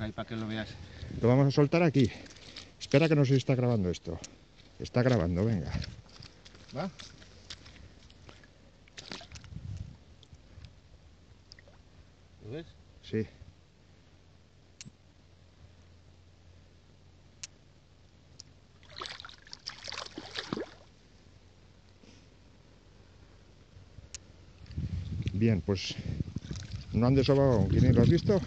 ahí para que lo veas. Lo vamos a soltar aquí. Espera que no se está grabando esto. Está grabando, venga. ¿Va? ¿Lo ves? Sí. Bien, pues no han desobado, ¿quién lo has visto?